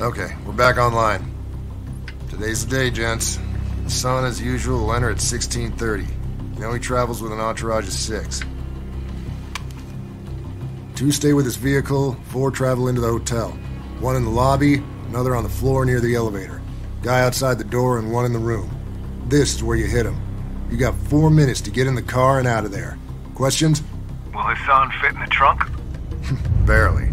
Okay, we're back online. Today's the day, gents. The sun, as usual, will enter at 1630. You know he travels with an entourage of six. Two stay with his vehicle, four travel into the hotel. One in the lobby, another on the floor near the elevator. Guy outside the door, and one in the room. This is where you hit him. You got four minutes to get in the car and out of there. Questions? Will Hassan fit in the trunk? Barely.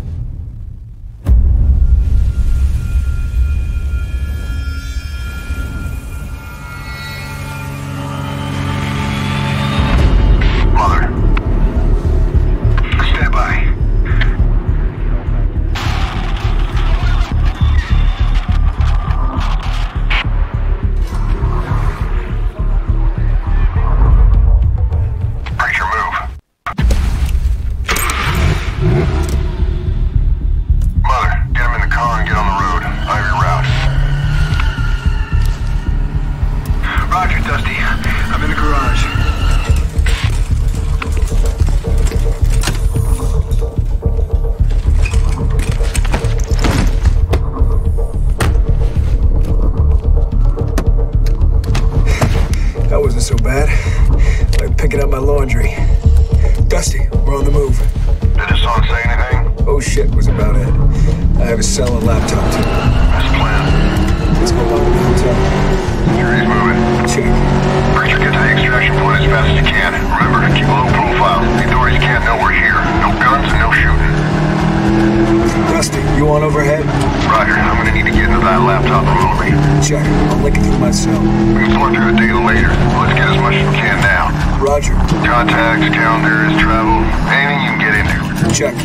Check. I'll link it through my cell. We can sort through the data later. Let's get as much as we can now. Roger. Contacts, calendars, travel, anything you can get into. Check.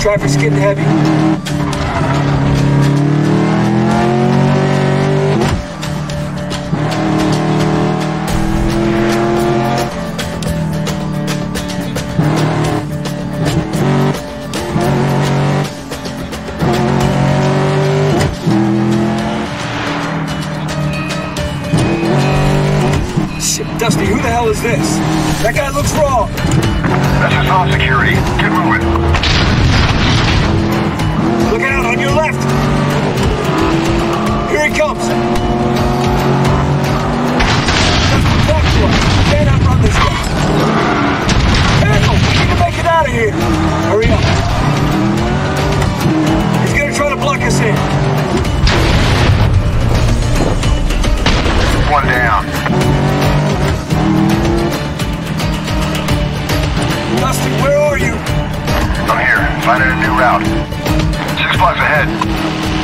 Traffic's getting heavy. The hell is this? That guy looks wrong. That's just on security. Get moving. Look out, on your left! Here he comes! Talk to him. Can't outrun this guy. Careful! We need to make it out of here! Hurry up! He's gonna try to block us in. One down. Dusty, where are you? I'm here. Finding a new route. Six blocks ahead.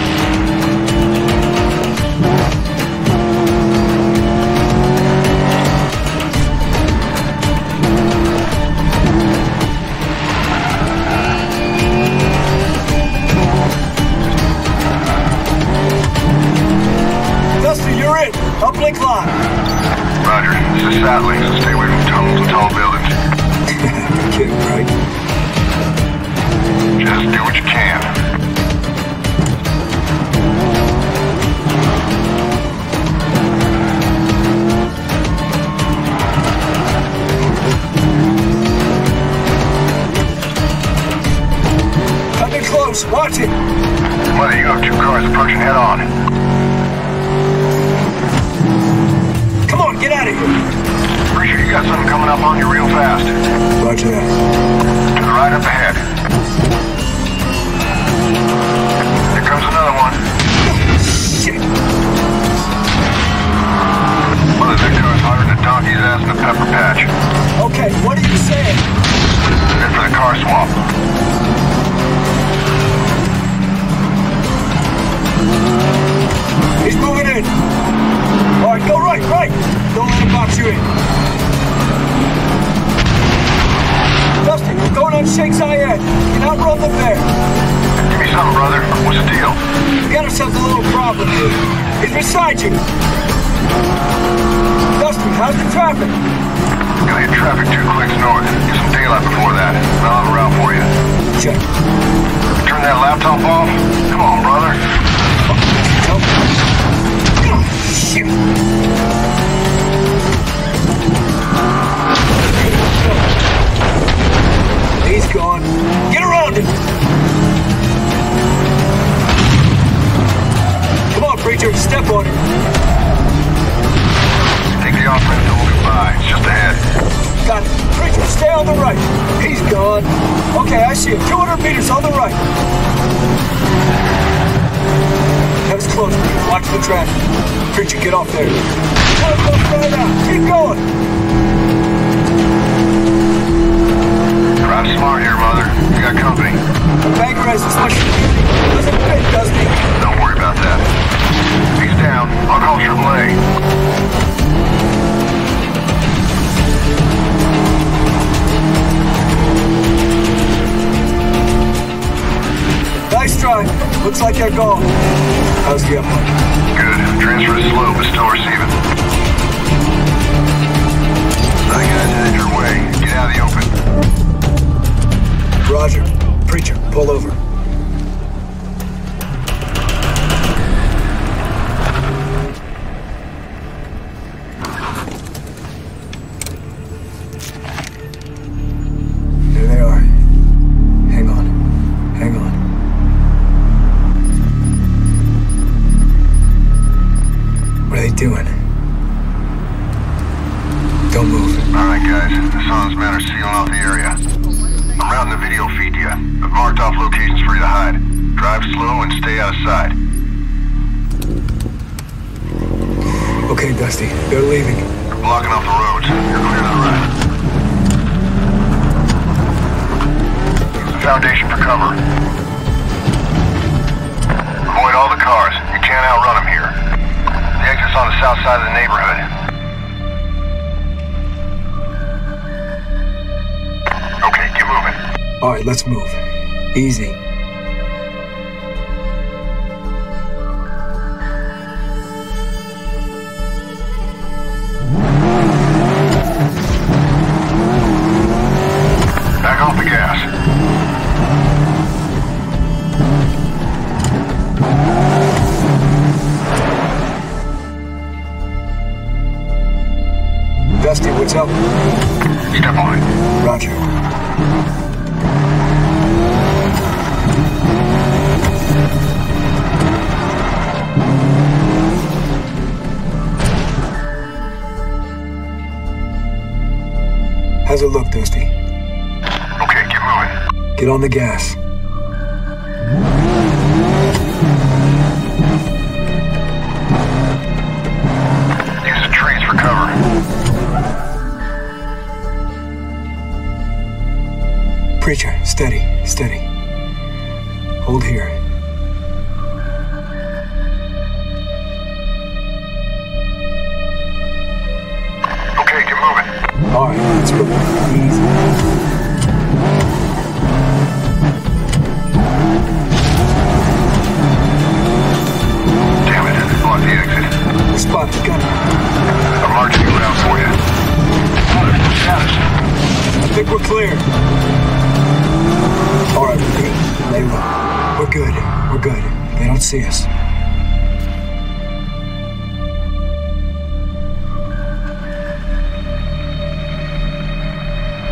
Watch it! Mother, you have two cars approaching head on. Come on, get out of here! Preacher, you got something coming up on you real fast. Roger that. To the right up ahead. Here comes another one. Shit! Mother, that car's harder than a donkey's ass in a pepper patch. Okay, what are you saying? Head for the car swap. Keep going. Smart here, Mother. You got company. Don't worry about that. He's down. I'll call. Nice try. Looks like you're gone. How's the uplink? Foundation for cover. Avoid all the cars. You can't outrun them here. The exit's on the south side of the neighborhood. Okay, get moving. All right, let's move. Easy. Up? Step on it. Roger. How's it look, Dusty? Okay, get moving. Get on the gas. Preacher, steady, steady. Hold here. Okay, get moving. All right, let's go. Easy. Damn it, block the exit. Spot the gun. I'm marching around for you. Status. I think we're clear. All right, we're good. We're good. We're good. They don't see us.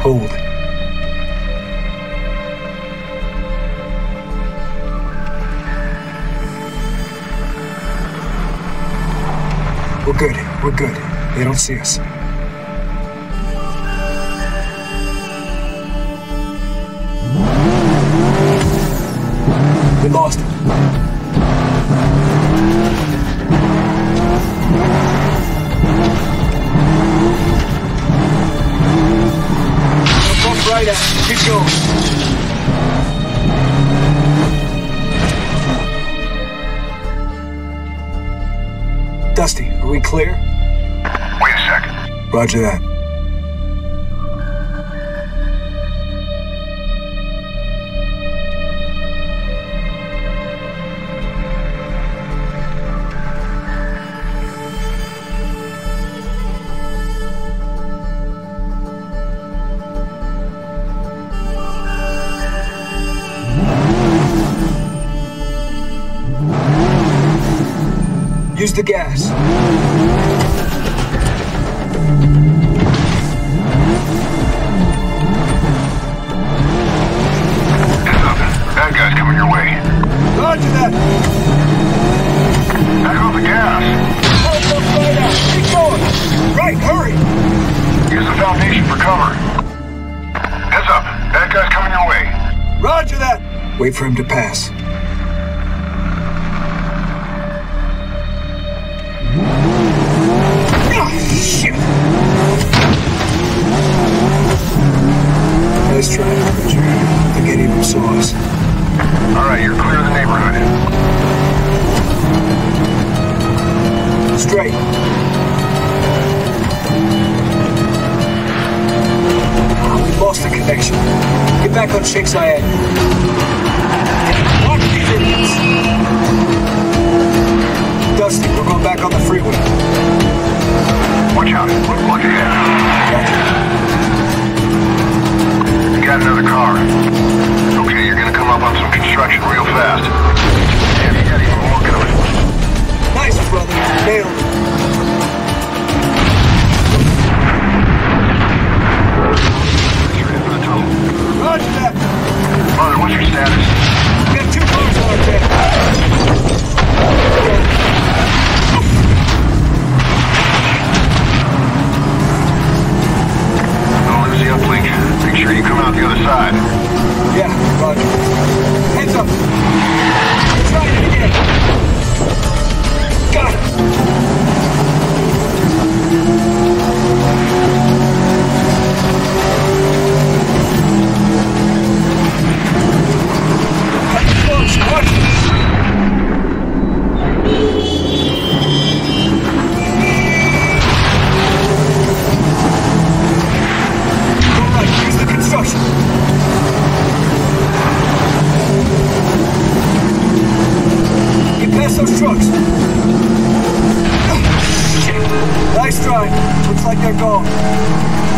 Hold. We're good. We're good. They don't see us. Lost him. Bump right at him. Keep going. Dusty, are we clear? Wait a second. Roger that. the gas. Heads up. Bad guys coming your way. Roger that. Back off the gas. Hold the fire. Keep going. Right, hurry. Use the foundation for cover. Heads up. Bad guys coming your way. Roger that. Wait for him to pass. Get back on Sheikh Zayed. Watch these idiots. Dusty, we're going back on the freeway. Watch out. Look, look ahead. You got another car. Okay, you're gonna come up on some construction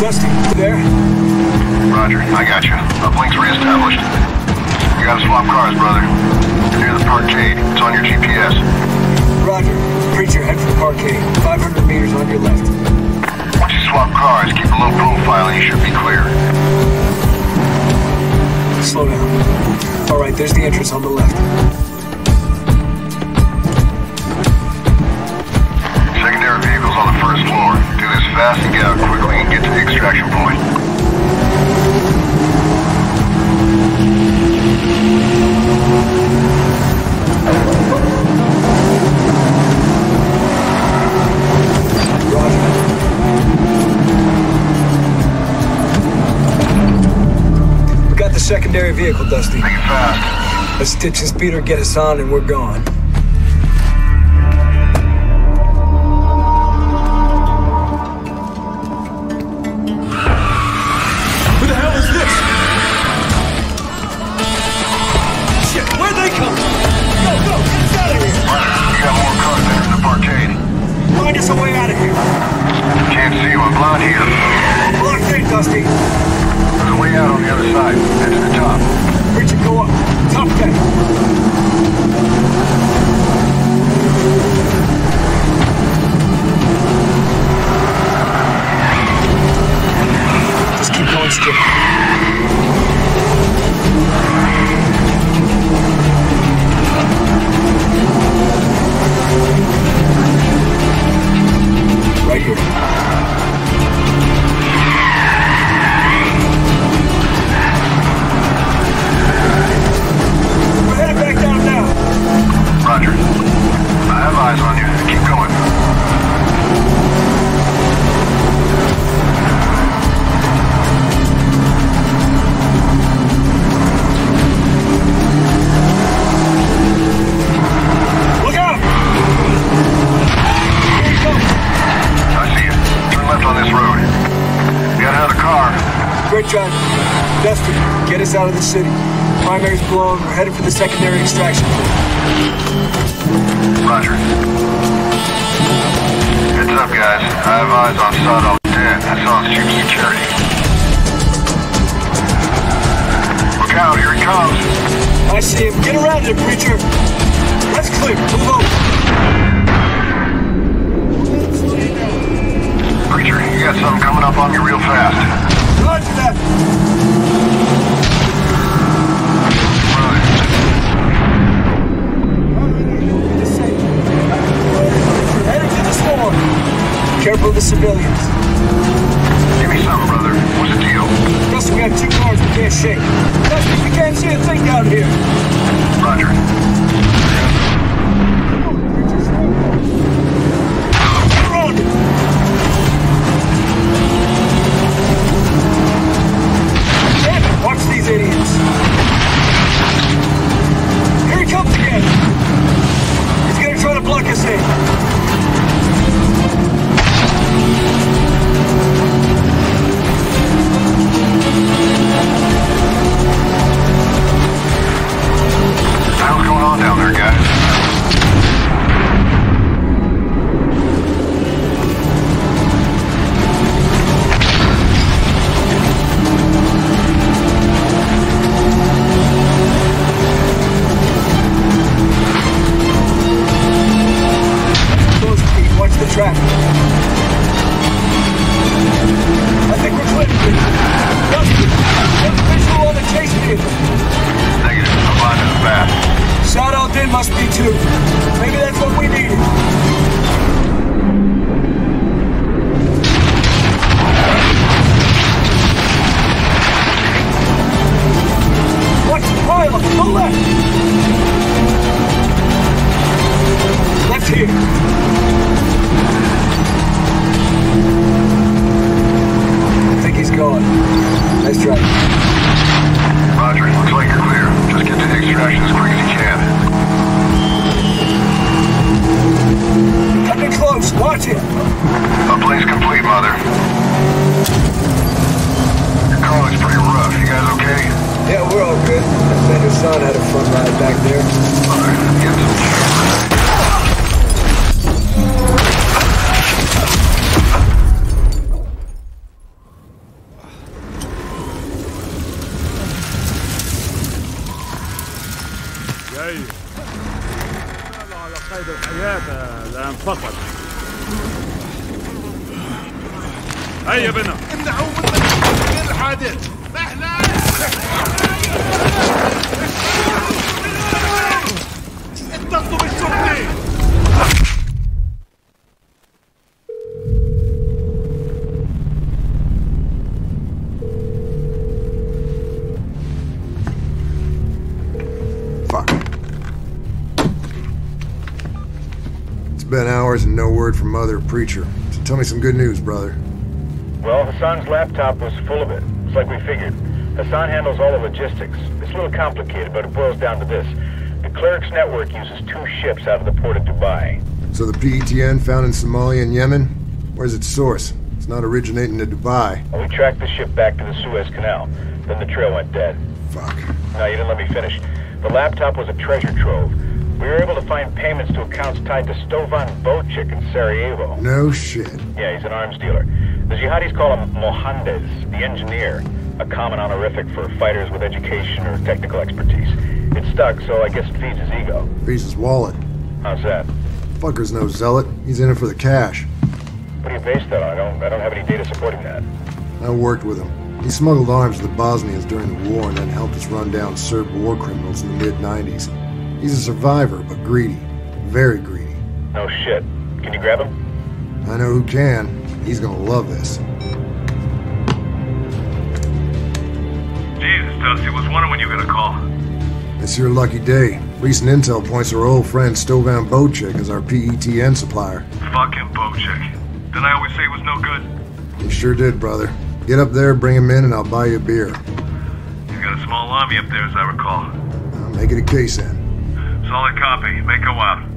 Dusty, there? Roger, I got you. Uplink's reestablished. You gotta swap cars, brother. You're near the parkade. It's on your GPS. Roger. Preacher, head for the parkade. 500 meters on your left. Once you swap cars, keep a low profile and you should be clear. Slow down. All right, there's the entrance on the left. Secondary vehicles on the first floor. Do this fast and get out quickly and get to the extraction point. We got the secondary vehicle, Dusty. Make it fast. Let's ditch this beater, get us on, and we're gone. Can't see you. I'm blind here. Locked in, Dusty. There's a way out on the other side. Head to the top. Richard, go up. Top deck. Just keep going straight. Right the city. Primary's blown. We're headed for the secondary extraction. Roger. Heads up, guys. I have eyes on Saddam dead. That's on Chief Security. Look out, here he comes. I see him. Get around him, preacher. That's clear. Move over. Preacher, you got something coming up on you real fast. Roger that. Careful of the civilians. Give me some, brother. What's the deal? Plus, we have two cars we can't shake. That's we can't see a thing down here. Roger. Fun ride back there. No word from Mother or Preacher. So tell me some good news, brother. Well, Hassan's laptop was full of it. It's like we figured. Hassan handles all the logistics. It's a little complicated, but it boils down to this. The cleric's network uses two ships out of the port of Dubai. So the PETN found in Somalia and Yemen? Where's its source? It's not originating in Dubai. And we tracked the ship back to the Suez Canal. Then the trail went dead. Fuck. No, you didn't let me finish. The laptop was a treasure trove. We were able to find payments to accounts tied to Stovan Bocic in Sarajevo. No shit. Yeah, he's an arms dealer. The jihadis call him Mohandes, the engineer, a common honorific for fighters with education or technical expertise. It stuck, so I guess it feeds his ego. Feeds his wallet. How's that? Fucker's no zealot. He's in it for the cash. What do you base that on? I don't, I don't have any data supporting that. I worked with him. He smuggled arms to the Bosnians during the war and then helped us run down Serb war criminals in the mid 90s. He's a survivor, but greedy. Very greedy. No shit. Can you grab him? I know who can. He's gonna love this. Jesus, Dusty, was wondering when you got a call. It's your lucky day. Recent intel points to our old friend Stovan Bocic as our PETN supplier. Fucking Bocic. Didn't I always say he was no good? He sure did, brother. Get up there, bring him in, and I'll buy you a beer. He's got a small army up there, as I recall. I'll make it a case then. Solid copy. Make go out.